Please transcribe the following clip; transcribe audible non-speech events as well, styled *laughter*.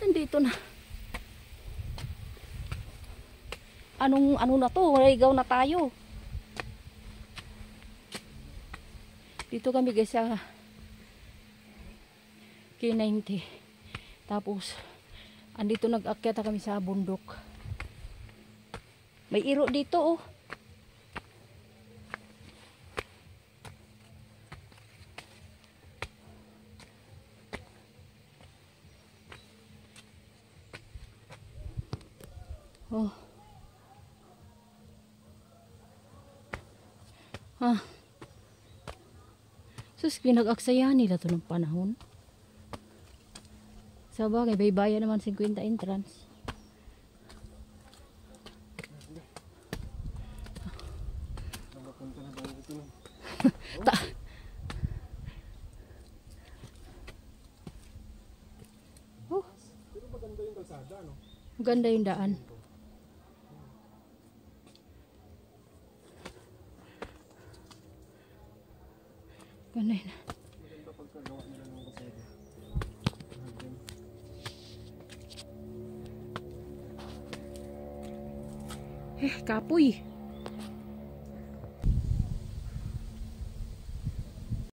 nandito na? Anong ano na to? Marigaw na tayo. Dito kami guys sa K90. Tapos andito nag-akyat na kami sa bundok. May iro dito oh. Oh. Ah. Sus, pinag-aksaya nila to ng panahon. Sa bagay, baybaya naman 50 entrance. No? *laughs* Ta oh, Pero maganda yung kalsada, no? maganda yung daan. Ng kalsada. Eh, kapoy.